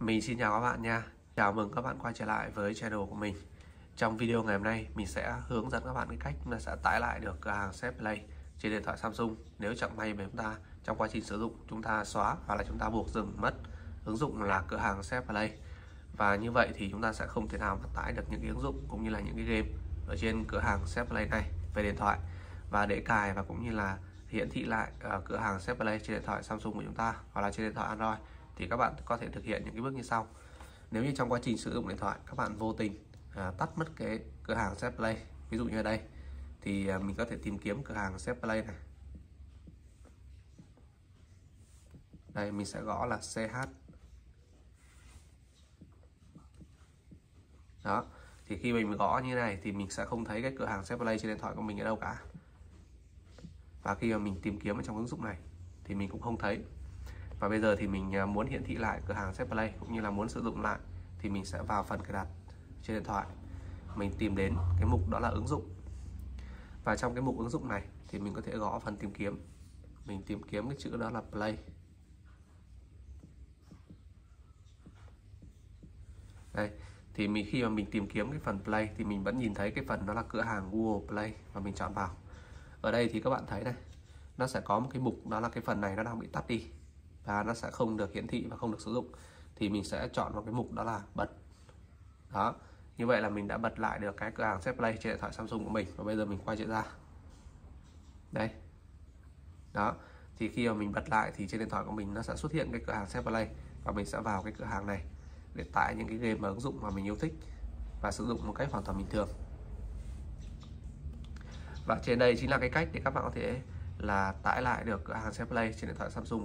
Mình xin chào các bạn nha. Chào mừng các bạn quay trở lại với channel của mình. Trong video ngày hôm nay mình sẽ hướng dẫn các bạn cái cách là sẽ tải lại được cửa hàng Set Play trên điện thoại Samsung. Nếu chẳng may mà chúng ta trong quá trình sử dụng chúng ta xóa hoặc là chúng ta buộc dừng mất ứng dụng là cửa hàng Set Play. Và như vậy thì chúng ta sẽ không thể nào mà tải được những cái ứng dụng cũng như là những cái game ở trên cửa hàng Set Play này về điện thoại. Và để cài và cũng như là hiển thị lại uh, cửa hàng Set Play trên điện thoại Samsung của chúng ta hoặc là trên điện thoại Android thì các bạn có thể thực hiện những cái bước như sau. Nếu như trong quá trình sử dụng điện thoại các bạn vô tình à, tắt mất cái cửa hàng set play ví dụ như ở đây thì à, mình có thể tìm kiếm cửa hàng set play này. Đây mình sẽ gõ là ch đó thì khi mình gõ như này thì mình sẽ không thấy cái cửa hàng set play trên điện thoại của mình ở đâu cả. Và khi mà mình tìm kiếm ở trong ứng dụng này thì mình cũng không thấy và bây giờ thì mình à, muốn hiển thị lại cửa hàng set play cũng như là muốn sử dụng lại thì mình sẽ vào phần cài đặt trên điện thoại. Mình tìm đến cái mục đó là ứng dụng. Và trong cái mục ứng dụng này thì mình có thể gõ phần tìm kiếm. Mình tìm kiếm cái chữ đó là play. Đây, thì mình, khi mà mình tìm kiếm cái phần play thì mình vẫn nhìn thấy cái phần đó là cửa hàng Google Play và mình chọn vào. Ở đây thì các bạn thấy này, nó sẽ có một cái mục đó là cái phần này nó đang bị tắt đi và nó sẽ không được hiển thị và không được sử dụng, thì mình sẽ chọn vào cái mục đó là bật. Đó, như vậy là mình đã bật lại được cái cửa hàng set play trên điện thoại Samsung của mình và bây giờ mình quay trở ra. Đây. Đó, thì khi mà mình bật lại thì trên điện thoại của mình nó sẽ xuất hiện cái cửa hàng set play và mình sẽ vào cái cửa hàng này để tải những cái game và ứng dụng mà mình yêu thích và sử dụng một cách hoàn toàn bình thường. Và trên đây chính là cái cách để các bạn có thể là tải lại được cửa hàng set play trên điện thoại Samsung.